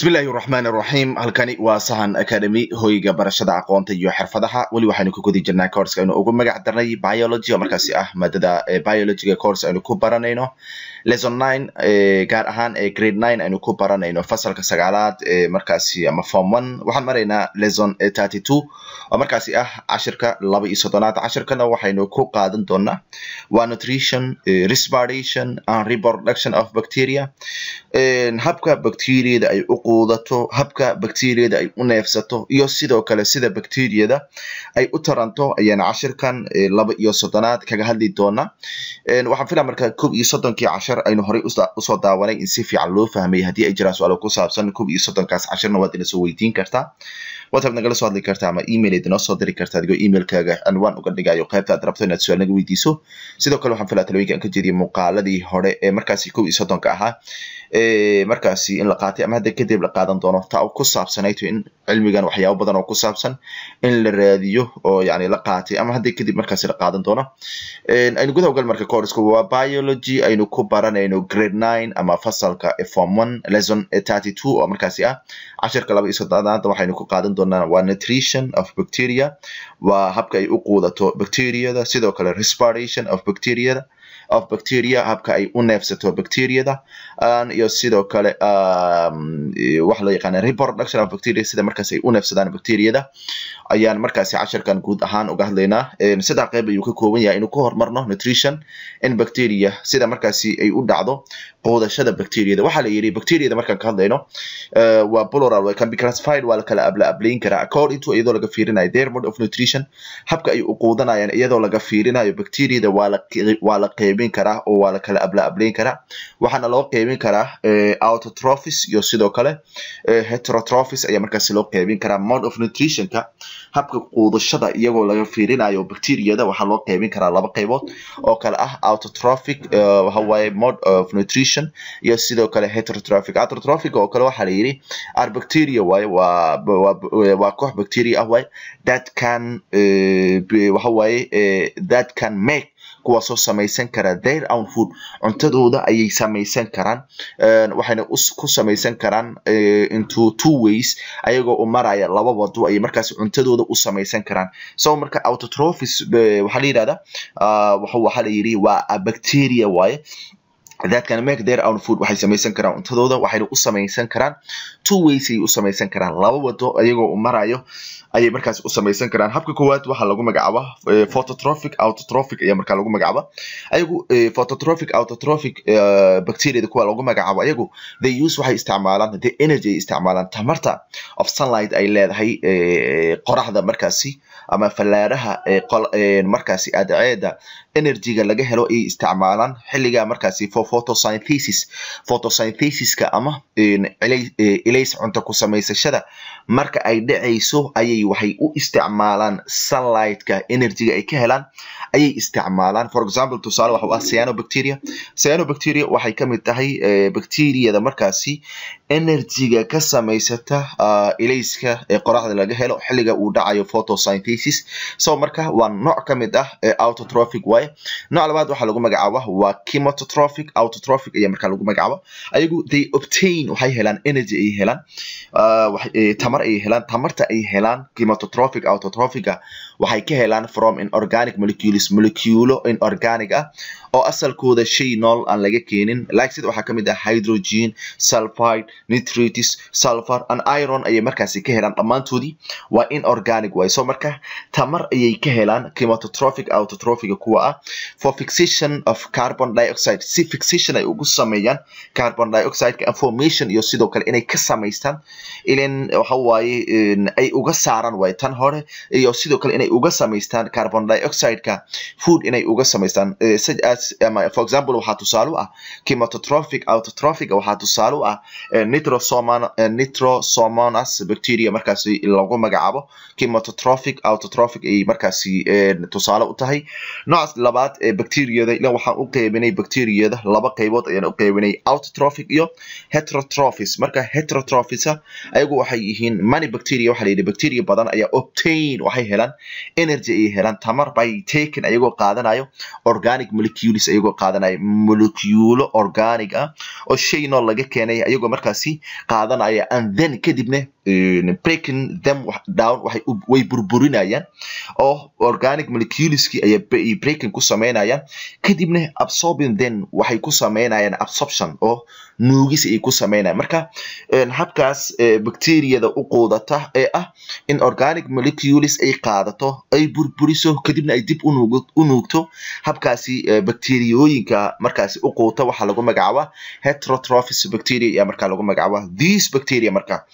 bismillahi raxmaan raxiim halkani waa sahan academy hoyga barashada aqoonta iyo xirfadaha. Weli waxaynu ku gudi jirnaa courska aynu ugu magac darnay biology oo markaasi ah maadada biologyga course aynu ku baranayno lesson nine gaar ahaan grade nine aynu ku baranayno fasalka sagaalaad ee markaasi ama form one. Waxaan maraynaa lesson thirty two oo markaasi ah cashirka laba iyo soddonaad. Cashirkana waxaynu ku qaadan doonaa waa nutrition respiration and reproduction of bacteria. Habka bacteriada ay u quudato habka bacteriada ay u neefsato iyo sidoo kale sida bacteriada ay u taranto ayaan cashirkan laba iyo soddonaad kaga hadli doonaa. Waxaan filaa marka kob iyo soddonkii cashir aynu horey u soo daawanay in si fiican loo fahmay haddii ay jiraan su'aalo ku saabsan kob iyo soddonkaas cashirna waad ina soo weydiin kartaa whatsapp nagala soo hadli kartaa ama email aad inoo soo diri kartaa adigoo emailkaaga cinwaan uga dhigayo qaybta aad rabto inaad su'aal naga weydiiso. Sidoo kale waxaan filaa talooyinka aan ka jeediyay muuqaaladii hore ee markaasi kob iyo soddonka ahaa markaasi in la qaatay ama hadda kadib la qaadan doono. Taa ku saabsanayto in cilmigan waxyaabo badan oo ku saabsan in la raadiyo oo yani la qaatay ama hadda kadib markaasi la qaadan doono. Aynu gudaha ugal marka courska waa biology aynu ku baranayno grade nine ama fasalka form one lesson thirty two oo markaasi ah. Cashirka laba iyo soddonaad waxaynu ku qaadan doonaa waa nutrition of bacteria waa habka ay u quudato bacteriada sidoo kale respiration of bacteriada of bacteria habka ay u neefsato bacteriada iyo sidoo kale waxa loo yaqaana reproduction of bacteria sida markaas ay u neefsadaan bacteriada ayaan markaasi cashirkan guud ahaan uga hadlaynaa. Saddex qeyb ayuu ka kooban yahay inuu ka hormarno nutrition in bacteria sida markaasi ay u dhacdo quudashada bacteriada. Waxaa la yidhi bacteriada markaan ka hadlayno waa plural can be classified waa la abla ablayn karaa. According to iyadoo laga fiirinayo their mode of nutrition habka ay u quudanayaan iyadoo laga fiirinayo bacteriada waa la waa qeybin karaa oo waa la kala abla ablayn karaa. Waxaana loo qeybin karaa autotrophies iyo sidoo kale heterotrophis ayaa markaasi loo qeybin karaa. Mode of nutritionka habka quudashada iyagoo laga fiirinayo bacteriada waxaa loo qeybin karaa laba qeybood oo kale ah autotrophic waxawaaye mode of nutrition iyo sidoo kale heterotrophic. Autotrophic oo kale waxaa la yidhi ar bacteria waaye waa koox bacteria ah waaye that can waxa that can make kuwaasoo samaysan kara their own food. Cuntadooda ayay samaysan karaan waxayna ku samaysan karaan into two ways. Ayagoo u maraya laba wado ayay markaasi cuntadooda u samaysan karaan. So marka autotrophies waxaa la yidhahdaa waxaa la yidhi waa bacteria waaye can make their own food waxay samaysan karaan cuntadooda waxayna u samaysan karaan two ways ayay u samaysan karaan. Laba wado ayagoo u marayo ayay markaas u samaysan karaan. Habka koowaad waxaa lagu magacaaba phototrophic autotrophic ayaa markaa lagu magacaaba. Ayagu phototrophic autotrophic bacteriada kuwa lagu magacaabo ayagu they use waxay isticmaalaan the energy ay isticmaalaan. Tamarta of sunlight ay leedahay qoraxda markaasi ama fallaaraha markaasi adceeda energyga laga helo ay isticmaalaan. Xilliga markaasi photosynthesis. Photosynthesiska ama ilays cunto ku samaysashada marka ay dhacayso ayay waxay u isticmaalaan sunlightka energyga ay ka helaan ayay isticmaalaan. For example tusaale waxa ah cyanobacteria. Cyanobacteria waxay ka mid tahay bacteriada markaasi energyga ka samaysata ilayska ee qoraxda laga helo xilliga uu dhacayo photosynthesis. So marka waa nooc ka mid ah autotrophic. Waaye nooc labaad waxaa lagu magacaaba waa chemototrophic autotrophic ayaa markaa lagu magacaaba ayagu they obtain waxay helaan energy ay helaan tamar ay helaan tamarta ay helaan chemototrophic autotrophica waxay ka helaan from inorganic molecules moleculo inorganic ah oo asalkooda shay nool aan laga keenin. Like sida waxaa ka mid ah hydrogen sulfide nitrates sulfur and iron ayay markaasi ka helaan dhammaantoodii waa inorganic waaye so marka tamar ayay ka helaan chemototrophic autotrophica kuwa ah for fixation of carbon dioxide si fixation ay ugu sameeyaan carbon dioxideka information iyo sidoo kale inay ka samaystaan. Ilan waxa waaye ay uga saaraan waaye tan hore iyo sidoo kale inay uga samaystaan carbon dioxideka food inay uga samaystaan. Such as for example waxaa tusaale u ah chemototrophic autotrophic waxaa tusaale u ah nitrosomonas bacteria markaasi lagu magacaabo. Chemototrophic autotrophic ay markaasi tusaale u tahay. Noocaas labaad ee bacteriada ilan waxaan u qeybinay bacteriada laba qaybood ayaan u qaybinay autotrophic iyo heterotrophis. Marka heterotrophisa ayagu waxay yihiin many bacteria waxaa la yidhi bacteria badan ayaa obtain waxay helaan energy ayay helaan tamar by taken ayagoo qaadanayo organic molecules ayagoo qaadanayo moleculo organic ah oo shay nool laga keenay ayagoo markaasi qaadanaya and then kadibna breaking them down way burburinayaan. Oo organic moleculeski ayay breaking ku sameynayaan. Kadibna absorbing then waxay ku sameynayaan absorption. Oo nuugis ayay ku sameynayaan. Marka habkaas bacteriyada u quudata ee ah in organic molecules ay qaadato ay burburiso kadibna ay dib u nuugto habkaasi bacteriyooyinka markaasi u quuta waxaa lagu magacaabaa heterotrophis bacteria ayaa markaa lagu magacaabaa. These bacteria marka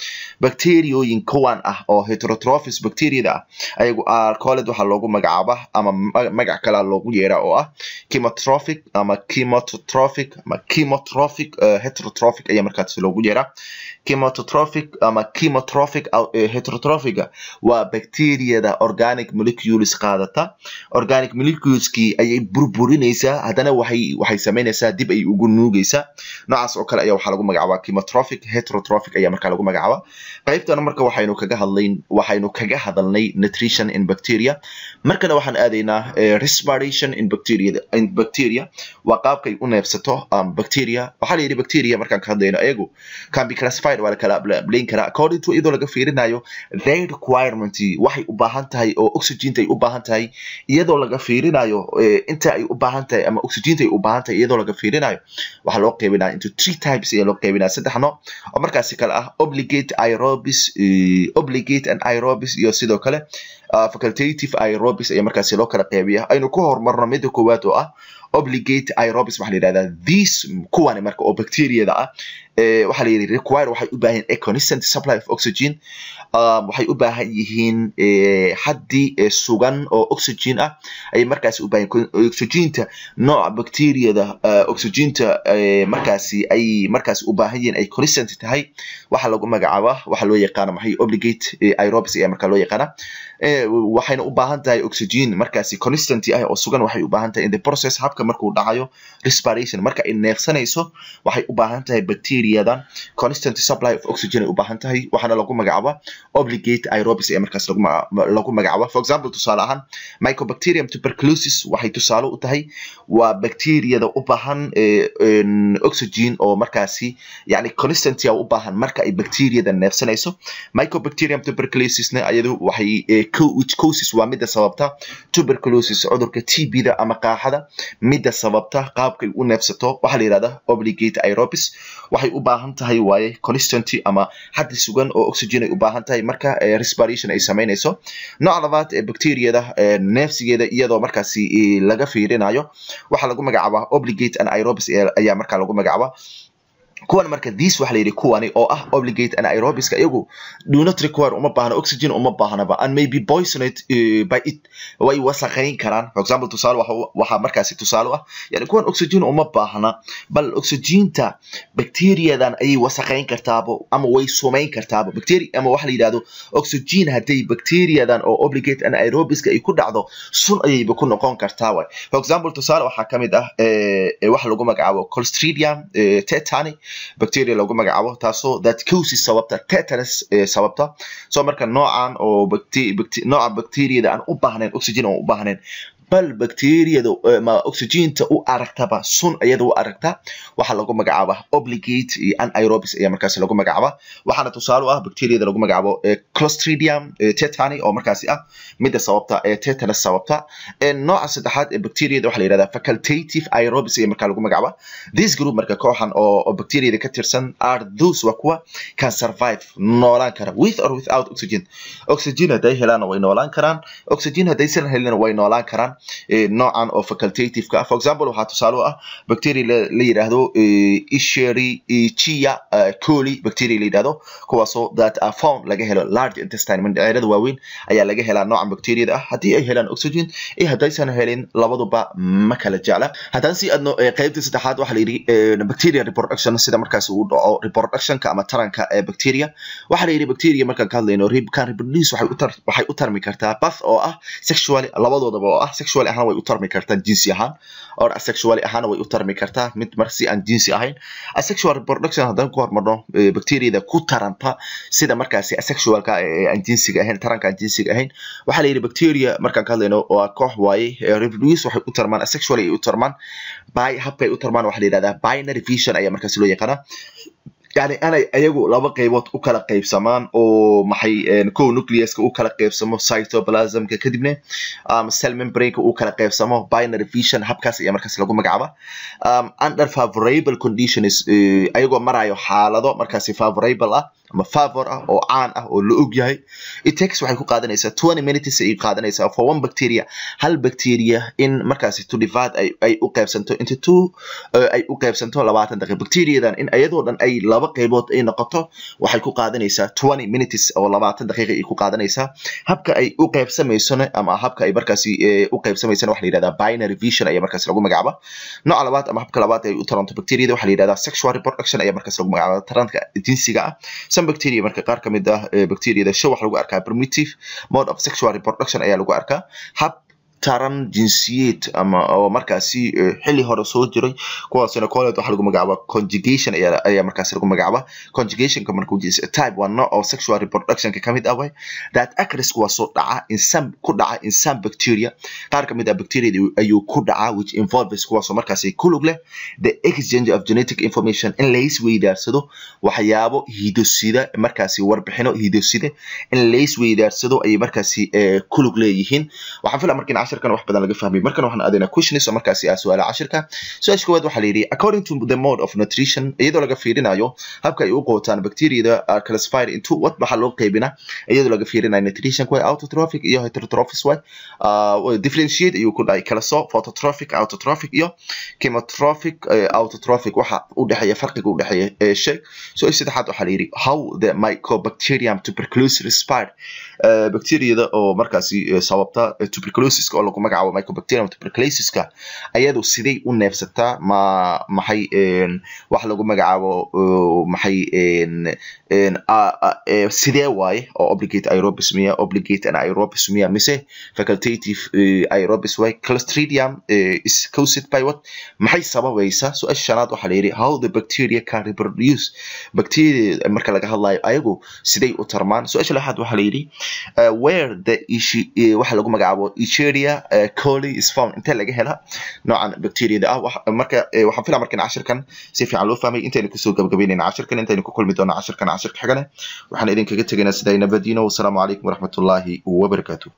bacteriyooyin kuwan ah oo heterotrophis bacteriada ah ayagu alcooled waxaa loogu magacaabaa ama magac kalea loogu yeeraa oo ah chemotrophic ama chemotrophic ama chemotrophic heterotrophic ayaa markaas loogu yeeraa. Chemotrophic ama chemotrophic heterotrophiga waa bacteriyada organic molecules qaadata. Organic moleculeski ayay burburinaysaa haddana waxay waxay sameynaysaa dib ay ugu nuugaysaa. Noocaas oo kale ayaa waxaa lagu magacaabaa. Chemotrophic heterotrophic ayaa markaa lagu magacaabaa. Qaybtana marka waxaynu kaga hadlayn waxaynu kaga hadalnay nutrition in bacteria. Markana waxaan aadaynaa respiration in bacteria in bacteria. Waa qaabkay u neebsato um, bacteria. Waxaa la yidhi bacteria markaan ka hadlayno ayagu can be classified waa la kala ablayn karaa. According to iyadoo laga fiirinayo their requirement waxay u baahan tahay oo oxygenta ay u baahan tahay. Iyadoo laga fiirinayo inta ay u baahan tahay ama oxygenta ay u baahan tahay iyadoo laga fiirinayo waxaa loo qaybinaya into three types ayaa loo qaybinaya saddex nooc oo markaasi kale ah obligate aerobis obligate and aerobis iyo sidoo kale facultative aerobis ayaa markaasi loo kala qaybiya aynu ku horumarno midda koowaad oo ah obligate aerobis waxaa la yidhahdaa these kuwani marka oo bacteriyada ah waxaa la yidhi require waxay u baahan a constant supply of oxygen. Um, waxay u baahan yihiin xaddi sugan oo oxygen ah. Ayay markaasi u baahan oxygenta nooca bacteriyada oxygenta markaasi ay markaasi u baahan yihiin ay constant tahay. Waxaa lagu magacaabaa waxaa loo yaqaana maxay obligate aerobis ayaa markaa loo yaqaana. Waxayna u baahan tahay oxygen markaasi constant ah oo sugan waxay u baahan tahay in the process habka markuu dhacayo respiration marka ay neefsanayso waxay u baahan tahay bacteriyadan constant supply of oxygen ay u baahan tahay waxaana lagu magacaabaa obligate aerobis ayaa markaas lagu magacaabaa. For example tusaale ahaan mycobacterium tuberculosis waxay tusaale u tahay waa bacteriyada u baahan oxygen oo markaasi yani constant u baahan marka ay bacteriyada neefsanayso. Mycobacterium tuberculosisna iyadu waxay cosis waa midda sababta tuberculosis cudurka tbda ama qaaxada. Midda sababta qaabkay u neefsato waxaa la yidhahdaa obligate aerobis waxay u baahan tahay waaye constant ama xaddi sugan oo oxygen ay u baahan tahay marka respiration ay samaynayso. Nooca labaad ee bacteriyada neefsigeeda iyadoo markaasi laga fiirinayo waxaa lagu magacaabaa obligate and aerobis ayaa markaa lagu magacaabaa kuwan marka this waxa la yidhi kuwani oo ah obligate and aerobiska iyagu do require uma baahna oxygen uma baahnaba. And may be poisoned uh, by it way wasaqayn karaan. For example tusaale waxaa markaasi tusaale ah yani kuwan oxygen uma baahna bal oxygenta bacteriyadan ayay wasaqayn kartaaba ama way sumayn kartaaba bacteria ama waxa la yidhahdo oxygen hadday bacteriyadan oo obligate and aerobiska ay ku dhacdo sun ayayba ku noqon kartaa way. For example tusaale waxaa ka mid ah waxa lagu magacaabo colstridium tetani bacteria lagu magacaabo taasoo that causes sababta tetanus sababta. So marka noocan oo nooca bacteriyada aan u baahnayn oxygen aan u baahnayn bal bacteriyada ma oxygenta u aragtaba sun iyada u aragta waxaa lagu magacaabaa obligate iyo anaerobis ayaa markaasi lagu magacaabaa waxaana tusaale ah bacteriyada lagu magacaabo clostridium tetani oo markaasi ah midda sababta ee tetanus sababta. Nooca saddexaad ee bacteriyada waxaa la yihahdaa facultative aerobis ayaa markaa lagu magacaabaa this group marka kooxan oo bacteriyada ka tirsan are those waa kuwa can survive noolaan kara with or without oxygen. Oxygen hadday helaana way noolaan karaan oxygen haddaysan helina way noolaan karaan noocan oo facultative ka. Ah for example waxaa tusaale u ah bacteria la yidhaahdo Escherichia coli bacteria la yidhaahdo kuwaasoo that are found laga helo large intestine. Mindhicirada waaweyn ayaa laga helaa noocan bacteriyada ah. Haddii ay helaan oxygen iyo haddaysan helin labaduba ma kala jecla. Haddaan si adno qaybta saddexaad waxaa la yidhi bacteria reproduction sida markaas uu dhaco reproductionka ama taranka ee bacteria. Waxaa la yidhi bacteria markaan ka hadlayno can reproduce waxay u tarmi kartaa. Bath oo ah sexually labadoodaba oo ah sexual ahaan way u tarmi kartaa jinsi ahaan. Or asexual ahaan way u tarmi kartaa. Mid marsi aan jinsi ahayn. Asexual reproduction haddaan ku hormarno bacteriada ku taranta sida markaasi asexualka ee aan jinsiga ahayn taranka aan jinsiga ahayn. Waxaa la yidhi bacteria markaan ka hadlayno waa koox waaye reproduce waxay u tarmaan asexual ay u tarmaan. By habkay u tarmaan waxaa la yidhahdaa binary vision ayaa markaasi loo yaqaanaa yani anay ayagu laba qaybood u kala qaybsamaan oo maxay co nucleuska u kala qaybsamo cytoplasmka kadibna um, cell membraneka u kala qaybsamo binary vision habkaas ayaa markaas lagu magacaaba. Um, under favorable conditions uh, ayagoo marayo xaalado markaasi favorable ah ama favor ah oo caan ah oo la og yahay. Itex waxay ku qaadanaysaa twenty minutes ay qaadanaysaa for one bacteria. Hal bacteria in markaasi to divide ay, u qaybsanto into two uh, ay u qaybsanto labaatan daqiiq bacteriadan in ayadoo dhan ay laba qaybood ay noqoto waxay ku qaadanaysaa twenty minutes oo labaatan daqiiqa ay ku qaadanaysaa. Habka ay u qaybsamaysona ama habka ay markaasi u qaybsamaysana waxa la yidhahdaa binary vision ayaa markaasi lagu magacaaba. Nooca labaad ama habka labaad ay u taranto bacteriada waxa la yidhahdaa sexual reproduction ayaa markaasi lagu magacaaba taranka jinsiga ah some bacteria marka qaar ka mid ah bacteriada show waxa lagu arkaa primitive mode of sexual reproduction ayaa lagu arkaa. Hab taran jinsiyeed ama oo markaasi xilli hore soo jiray kuwaasina college waxaa lagu magacaaba conjugation ayaa markaasi lagu magacaaba. Conjugationka markuu type waa nooc oo sexual reproductionka ka mid ah way. That acris kuwaasoo dhaca in ku dhaca in bacteria. Qaar ka mid ah bacteriada ayuu ku dhacaa which involves kuwaasoo markaasi ku lug leh. The exchange of genetic information in laisweydaarsado waxyaabo hidosida markaasi warbixino hidoside in laisweydaarsado ayay markaasi ku lug leeyihiin. Waxaan filaa markiin cashirkan wax badan laga fahmay markan waxaan aadaynaa questions oo markaasi ah su'aala cashirka. Su'aasha koowaad waxaa la yidhi according to the mode of nutrition iyadoo laga fiirinayo habka ay u qootaan bacteriada are classified into what waxaa loo qaybina iyadoo laga fiirinayo nutrition way autotrophic iyo heterotrophic way uh, differentiate ayuu ku dhahay kala soo phototrophic autotrophic iyo chemotrophic uh, autotrophic waxa u dhexeeya farqiga u dhexeeya ee sheeg so saddexaad waxaa la yidhi how the mycobacterium tuberculosis respire uh, bacteriada oo markaasi sababta tuberculosis oo lagu magacaabo mycobacterium tuberculosiska ayadu siday u neefsataa ma maxay wax lagu magacaabo maxay sidee waaye oo obligate aerobis obligate anaerobis miya mise facultative aerobis way clostridium is caused maxay sababaysa su'aasha shanaad waxaa la yidhi how the bacteria can reproduce. Bacteria marka laga hadlayo ayagu siday u tarmaan. Su'aasha lixaad waxaa la yidhi where the waxa lagu magacaabo Escherichia uh, coli is found inta laga hela. Noocan bacteriada ah marka waxaan filaa markan cashirkan si fiican loo fahmay intaynu ku soo gabagabeynayna cashirkan intaynu ku kulmi doona cashirkan cashirka xigane. Waxaan idinkaga tegaynaa sidaa nabadiino wasalaamu calaykum waraxmatullaahi wabarakaatuh